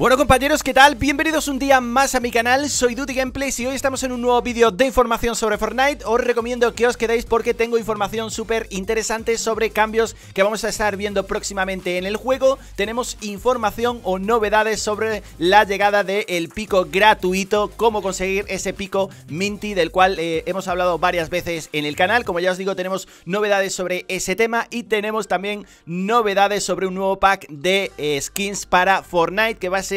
Bueno compañeros, ¿qué tal? Bienvenidos un día más a mi canal, soy Duty Gameplays y hoy estamos en un nuevo vídeo de información sobre Fortnite. Os recomiendo que os quedéis porque tengo información súper interesante sobre cambios que vamos a estar viendo próximamente en el juego. Tenemos información o novedades sobre la llegada del pico gratuito, cómo conseguir ese pico Minty del cual eh, hemos hablado varias veces en el canal. Como ya os digo, tenemos novedades sobre ese tema y tenemos también novedades sobre un nuevo pack de eh, skins para Fortnite que va a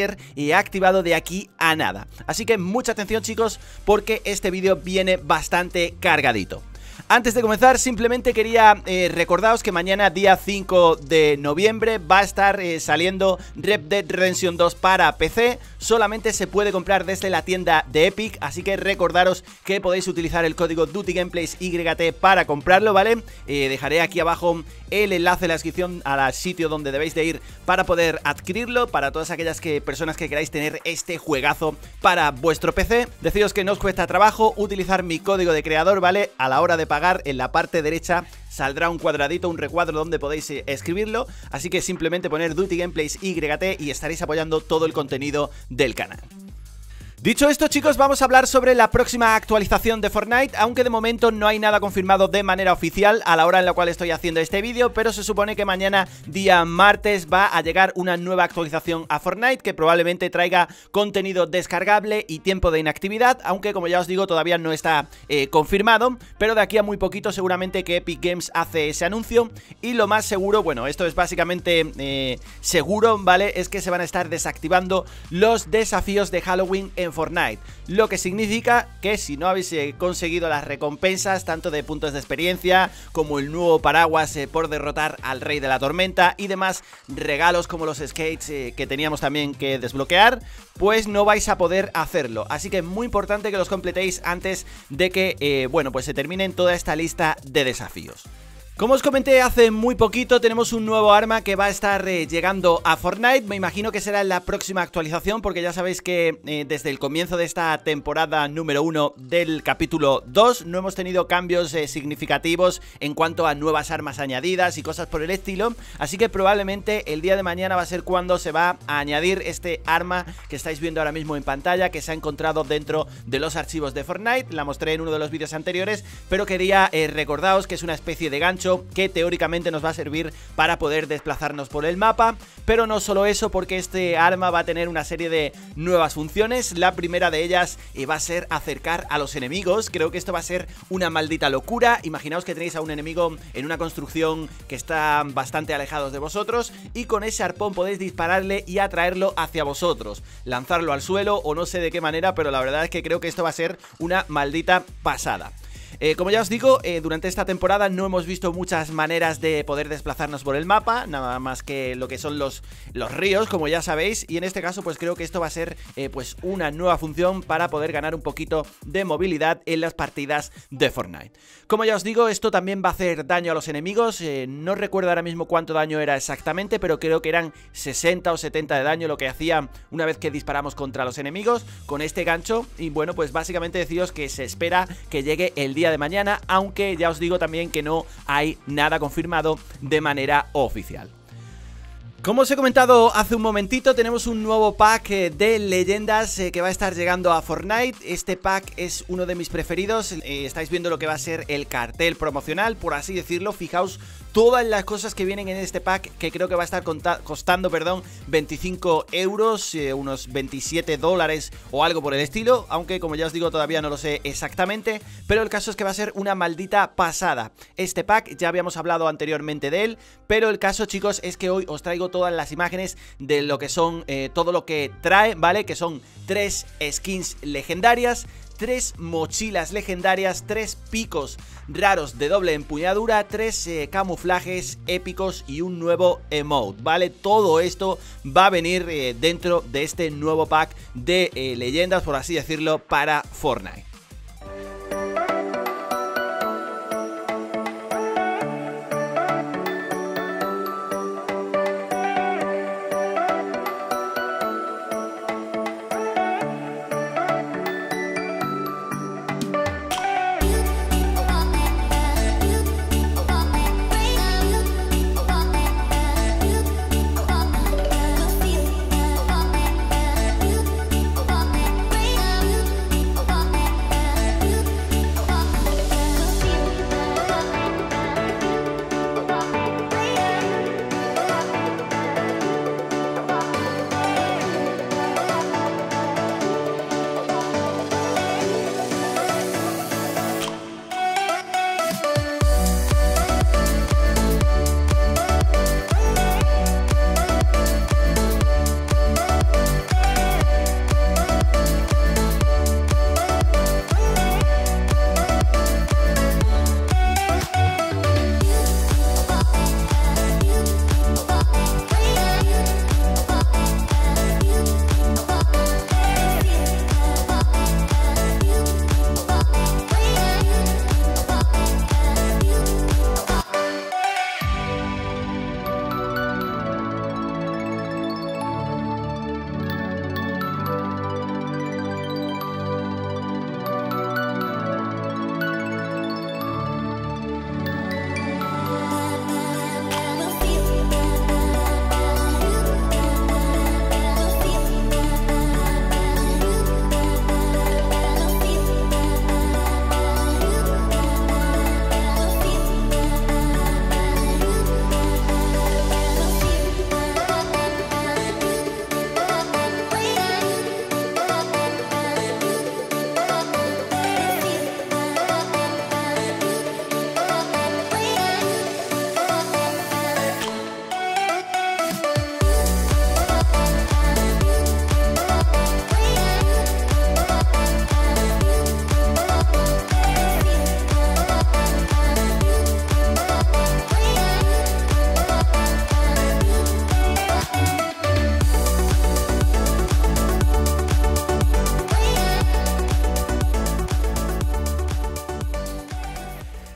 activado de aquí a nada. Así que mucha atención chicos porque este vídeo viene bastante cargadito. Antes de comenzar, simplemente quería eh, recordaros que mañana, día 5 de noviembre, va a estar eh, saliendo Red Dead Redemption 2 para PC. Solamente se puede comprar desde la tienda de Epic, así que recordaros que podéis utilizar el código DutyGameplaysYT para comprarlo, ¿vale? Eh, dejaré aquí abajo el enlace en la descripción al sitio donde debéis de ir para poder adquirirlo, para todas aquellas que, personas que queráis tener este juegazo para vuestro PC. Deciros que no os cuesta trabajo utilizar mi código de creador, ¿vale? A la hora de en la parte derecha saldrá un cuadradito, un recuadro donde podéis eh, escribirlo, así que simplemente poner Duty Gameplays YT y estaréis apoyando todo el contenido del canal. Dicho esto chicos, vamos a hablar sobre la próxima actualización de Fortnite, aunque de momento no hay nada confirmado de manera oficial a la hora en la cual estoy haciendo este vídeo, pero se supone que mañana, día martes, va a llegar una nueva actualización a Fortnite que probablemente traiga contenido descargable y tiempo de inactividad, aunque como ya os digo todavía no está eh, confirmado, pero de aquí a muy poquito seguramente que Epic Games hace ese anuncio y lo más seguro, bueno, esto es básicamente eh, seguro, ¿vale? Es que se van a estar desactivando los desafíos de Halloween en Fortnite, lo que significa que si no habéis eh, conseguido las recompensas tanto de puntos de experiencia como el nuevo paraguas eh, por derrotar al rey de la tormenta y demás regalos como los skates eh, que teníamos también que desbloquear, pues no vais a poder hacerlo. Así que es muy importante que los completéis antes de que, bueno, pues se terminen toda esta lista de desafíos. Como os comenté hace muy poquito, tenemos un nuevo arma que va a estar eh, llegando a Fortnite. Me imagino que será en la próxima actualización, porque ya sabéis que eh, desde el comienzo de esta temporada número 1 del capítulo 2 no hemos tenido cambios eh, significativos en cuanto a nuevas armas añadidas y cosas por el estilo. Así que probablemente el día de mañana va a ser cuando se va a añadir este arma que estáis viendo ahora mismo en pantalla, que se ha encontrado dentro de los archivos de Fortnite. La mostré en uno de los vídeos anteriores, pero quería recordaros que es una especie de gancho que teóricamente nos va a servir para poder desplazarnos por el mapa, pero no solo eso porque este arma va a tener una serie de nuevas funciones, la primera de ellas eh, va a ser acercar a los enemigos, creo que esto va a ser una maldita locura, imaginaos que tenéis a un enemigo en una construcción que está bastante alejados de vosotros y con ese arpón podéis dispararle y atraerlo hacia vosotros, lanzarlo al suelo o no sé de qué manera, pero la verdad es que creo que esto va a ser una maldita pasada. Eh, como ya os digo, eh, durante esta temporada no hemos visto muchas maneras de poder desplazarnos por el mapa, nada más que lo que son los, los ríos, como ya sabéis, y en este caso pues creo que esto va a ser eh, pues una nueva función para poder ganar un poquito de movilidad en las partidas de Fortnite. Como ya os digo, esto también va a hacer daño a los enemigos, no recuerdo ahora mismo cuánto daño era exactamente, pero creo que eran 60 o 70 de daño lo que hacía una vez que disparamos contra los enemigos con este gancho, y bueno, pues básicamente deciros que se espera que llegue el día de mañana, aunque ya os digo también que no hay nada confirmado de manera oficial. Como os he comentado hace un momentito, tenemos un nuevo pack eh, de leyendas eh, que va a estar llegando a Fortnite. Este pack es uno de mis preferidos. Eh, estáis viendo lo que va a ser el cartel promocional, por así decirlo. Fijaos todas las cosas que vienen en este pack que creo que va a estar costando, perdón, 25 euros, unos 27 dólares o algo por el estilo. Aunque como ya os digo todavía no lo sé exactamente. Pero el caso es que va a ser una maldita pasada. Este pack ya habíamos hablado anteriormente de él. Pero el caso chicos es que hoy os traigo todas las imágenes de lo que son eh, todo lo que trae, ¿vale? Que son tres skins legendarias, tres mochilas legendarias, tres picos raros de doble empuñadura, tres eh, camuflajes épicos y un nuevo emote, ¿vale? Todo esto va a venir eh, dentro de este nuevo pack de leyendas, por así decirlo, para Fortnite.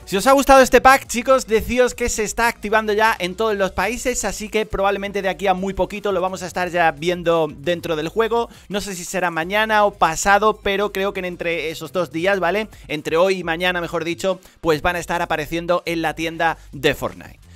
Si os ha gustado este pack, chicos, decíos que se está activando ya en todos los países, así que probablemente de aquí a muy poquito lo vamos a estar ya viendo dentro del juego. No sé si será mañana o pasado, pero creo que entre esos dos días, ¿vale? Entre hoy y mañana, mejor dicho, pues van a estar apareciendo en la tienda de Fortnite.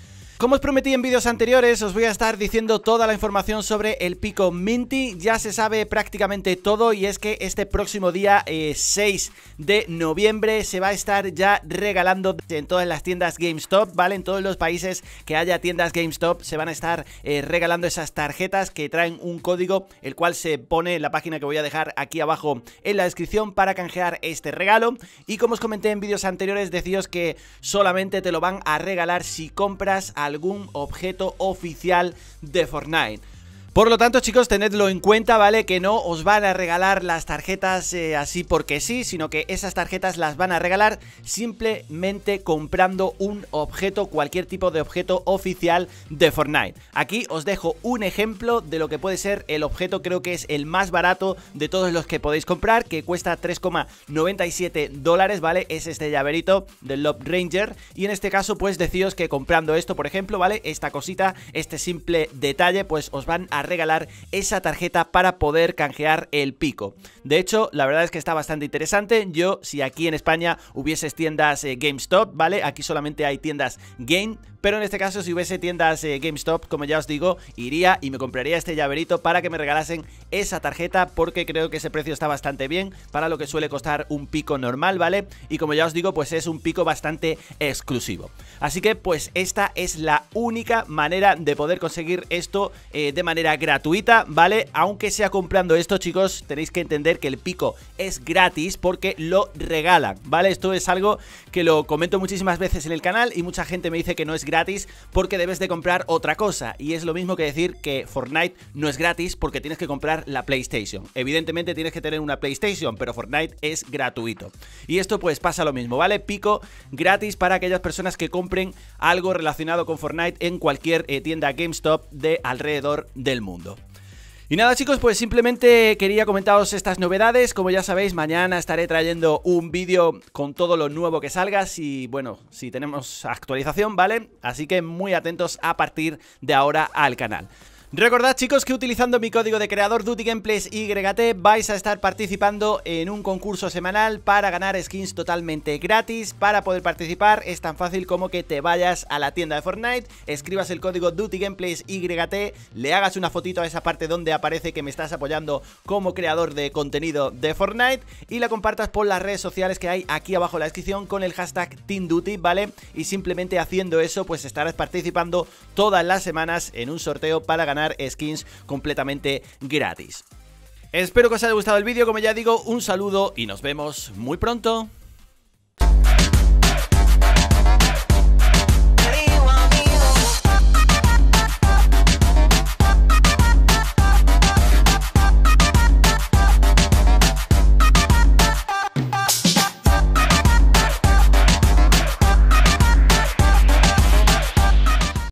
Como os prometí en vídeos anteriores, os voy a estar diciendo toda la información sobre el pico Minty. Ya se sabe prácticamente todo y es que este próximo día 6 eh, de noviembre se va a estar ya regalando en todas las tiendas GameStop, ¿vale? En todos los países que haya tiendas GameStop se van a estar eh, regalando esas tarjetas que traen un código, el cual se pone en la página que voy a dejar aquí abajo en la descripción para canjear este regalo. Y como os comenté en vídeos anteriores, decíos que solamente te lo van a regalar si compras al algún objeto oficial de Fortnite. Por lo tanto, chicos, tenedlo en cuenta, ¿vale? Que no os van a regalar las tarjetas eh, así porque sí, sino que esas tarjetas las van a regalar simplemente comprando un objeto, cualquier tipo de objeto oficial de Fortnite. Aquí os dejo un ejemplo de lo que puede ser el objeto, creo que es el más barato de todos los que podéis comprar, que cuesta 3,97 dólares, ¿vale? Es este llaverito del Love Ranger. Y en este caso, pues deciros que comprando esto, por ejemplo, ¿vale? Esta cosita, este simple detalle, pues os van a regalar esa tarjeta para poder canjear el pico. De hecho, la verdad es que está bastante interesante. Yo, si aquí en España hubiese tiendas eh, GameStop, ¿vale? Aquí solamente hay tiendas Game, pero en este caso si hubiese tiendas eh, GameStop, como ya os digo, iría y me compraría este llaverito para que me regalasen esa tarjeta porque creo que ese precio está bastante bien para lo que suele costar un pico normal, ¿vale? Y como ya os digo, pues es un pico bastante exclusivo. Así que pues esta es la única manera de poder conseguir esto eh, de manera gratuita, ¿vale? Aunque sea comprando esto, chicos, tenéis que entender que el pico es gratis porque lo regalan, ¿vale? Esto es algo que lo comento muchísimas veces en el canal y mucha gente me dice que no es gratis porque debes de comprar otra cosa. Y es lo mismo que decir que Fortnite no es gratis porque tienes que comprar la PlayStation. Evidentemente tienes que tener una PlayStation, pero Fortnite es gratuito. Y esto pues pasa lo mismo, ¿vale? Pico gratis para aquellas personas que compren algo relacionado con Fortnite en cualquier eh, tienda GameStop de alrededor del mundo. Y nada chicos, pues simplemente quería comentaros estas novedades, como ya sabéis mañana estaré trayendo un vídeo con todo lo nuevo que salga, si bueno, si tenemos actualización, ¿vale? Así que muy atentos a partir de ahora al canal. Recordad chicos que utilizando mi código de creador Duty Gameplays vais a estar participando en un concurso semanal para ganar skins totalmente gratis. Para poder participar es tan fácil como que te vayas a la tienda de Fortnite, escribas el código Duty Gameplays YT, le hagas una fotito a esa parte donde aparece que me estás apoyando como creador de contenido de Fortnite y la compartas por las redes sociales que hay aquí abajo en la descripción con el hashtag TeamDuty, ¿vale? Y simplemente haciendo eso pues estarás participando todas las semanas en un sorteo para skins completamente gratis. Espero que os haya gustado el vídeo, como ya digo, un saludo y nos vemos muy pronto.